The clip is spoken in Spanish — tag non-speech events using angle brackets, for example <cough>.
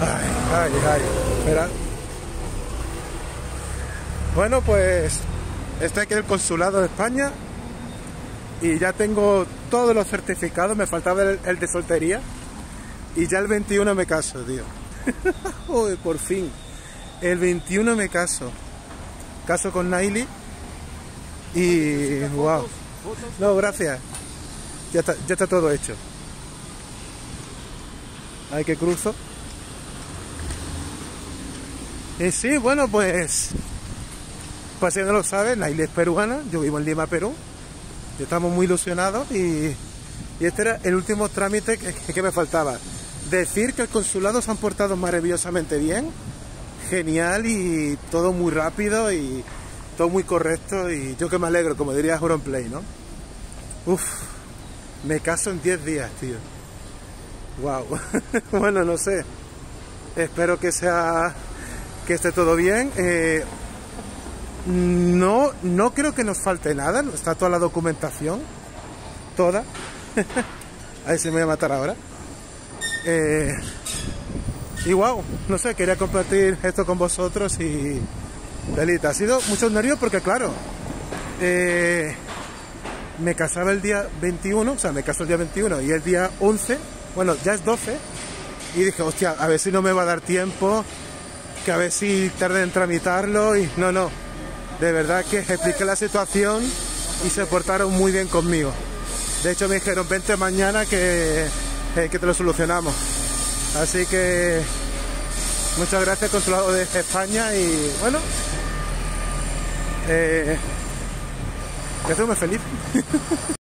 Ay, ay, ay. Espera. Bueno, pues estoy aquí en el consulado de España y ya tengo todos los certificados. Me faltaba el, el de soltería y ya el 21 me caso, tío. <laughs> Joder, por fin. El 21 me caso. Caso con Naili y wow. No, gracias. Ya está, ya está todo hecho. Hay que cruzo. Y sí, bueno, pues, pues si no lo saben, Naili es peruana, yo vivo en Lima, Perú. Estamos muy ilusionados y, este era el último trámite que, que me faltaba. Decir que el consulado se han portado maravillosamente bien, genial y todo muy rápido y todo muy correcto y yo que me alegro, como diría Play, ¿no? Uf, me caso en 10 días, tío. Wow. <laughs> bueno, no sé. Espero que sea que esté todo bien. Eh, no, no creo que nos falte nada. Está toda la documentación. Toda. a ver si me voy a matar ahora. Eh, y wow, no sé, quería compartir esto con vosotros y delita. Ha sido mucho nervios porque claro, eh, me casaba el día 21, o sea, me casó el día 21 y el día 11, bueno, ya es 12, y dije, hostia, a ver si no me va a dar tiempo, que a ver si tarde en tramitarlo y no, no, de verdad que expliqué la situación y se portaron muy bien conmigo. De hecho me dijeron, vente mañana que, eh, que te lo solucionamos. Así que muchas gracias Consulado de España y bueno, eh, estoy muy feliz. <laughs>